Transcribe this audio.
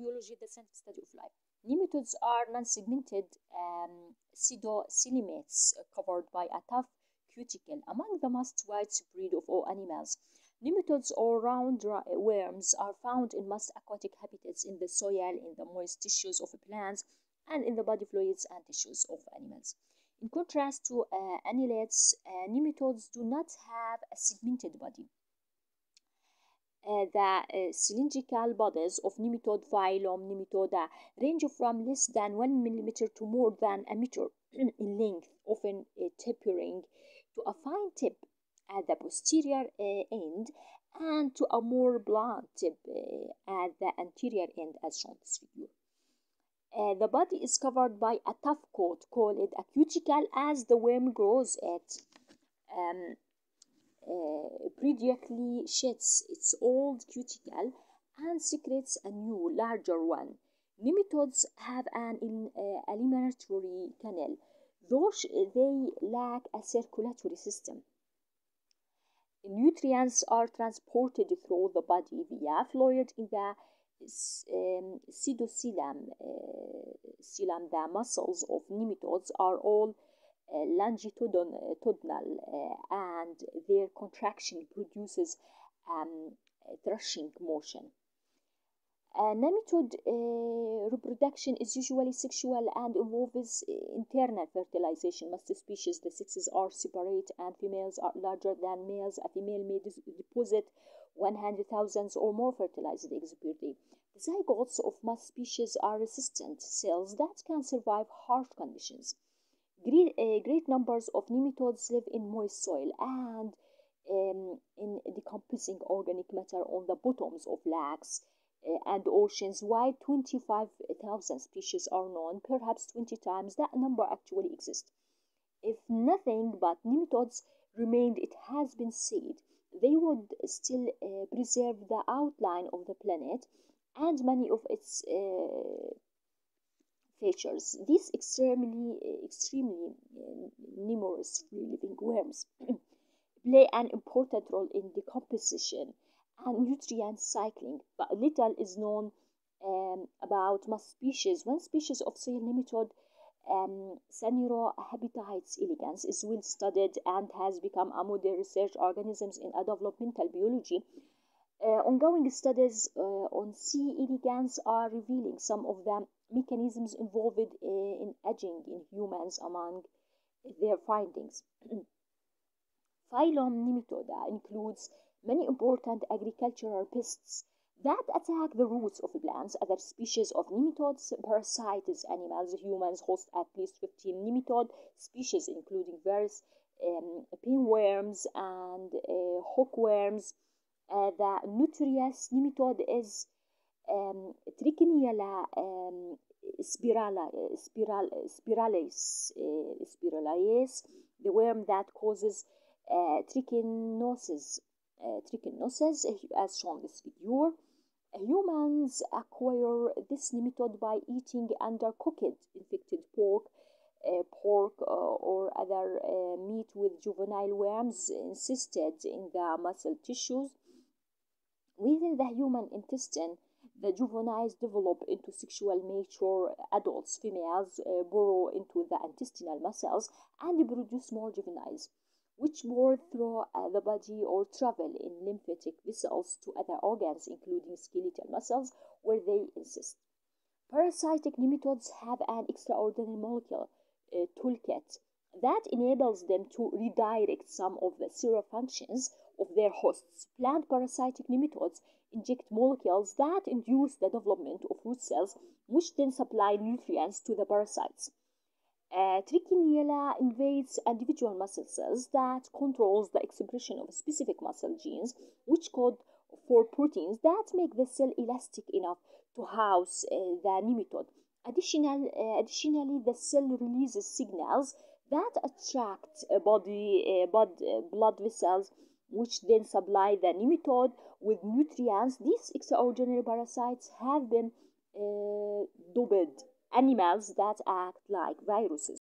biology, the scientific study of life. Nematodes are non-segmented um, covered by a tough cuticle, among the most widespread of all animals. Nematodes or round worms are found in most aquatic habitats in the soil, in the moist tissues of plants, and in the body fluids and tissues of animals. In contrast to uh, annelids, uh, nematodes do not have a segmented body. The uh, cylindrical bodies of nematode phylum Nematoda range from less than 1 millimeter to more than a meter in length, often tapering to a fine tip at the posterior uh, end and to a more blunt tip at the anterior end as shown in this figure. Uh, the body is covered by a tough coat called a cuticle as the worm grows it um, periodically sheds its old cuticle and secretes a new, larger one. Nematodes have an uh, alimentary canal, though they lack a circulatory system. Nutrients are transported through the body via fluid in the um, pseudocoelom. Uh, the muscles of nematodes are all uh, longitudinal uh, and their contraction produces um, thrashing motion. Uh, nematode uh, reproduction is usually sexual and involves internal fertilization. Most species, the sexes are separate and females are larger than males. A female may deposit 100,000 or more fertilized eggs per day. The zygotes of most species are resistant cells that can survive harsh conditions. Great, uh, great numbers of nematodes live in moist soil and um, in decomposing organic matter on the bottoms of lakes uh, and oceans, while 25,000 species are known, perhaps 20 times that number actually exists. If nothing but nematodes remained, it has been said, they would still uh, preserve the outline of the planet and many of its uh, features. These extremely, extremely uh, numerous free-living worms play an important role in decomposition and nutrient cycling, but little is known um, about most species. One species of soil nematode, um, Caenorhabditis elegans, is well studied and has become a model research organism in developmental biology. Uh, ongoing studies uh, on C. elegans are revealing some of the mechanisms involved in aging in humans among their findings. Phylum Nematoda includes many important agricultural pests that attack the roots of plants. Other species of nematodes parasitize animals. Humans host at least 15 nematode species, including various um, pinworms and uh, hookworms. Uh, the nutritious nematode is Trichinella spirala, spiral, spiralis, uh, the worm that causes trichinosis, trichinosis, as shown in this video. Humans acquire this nematode by eating undercooked infected pork, uh, pork uh, or other uh, meat with juvenile worms encysted in the muscle tissues. Within the human intestine, the juveniles develop into sexual mature adults. Females uh, burrow into the intestinal muscles and produce more juveniles, which bore through uh, the body or travel in lymphatic vessels to other organs, including skeletal muscles, where they encyst. Parasitic nematodes have an extraordinary molecular uh, toolkit that enables them to redirect some of the serofunctions of their hosts. Plant parasitic nematodes inject molecules that induce the development of root cells, which then supply nutrients to the parasites. Uh, Trichinella invades individual muscle cells that controls the expression of specific muscle genes, which code for proteins that make the cell elastic enough to house uh, the nematode. Additional, uh, additionally, the cell releases signals that attract body, uh, blood, uh, blood vessels which then supply the nematode with nutrients. These extraordinary parasites have been uh, dubbed animals that act like viruses.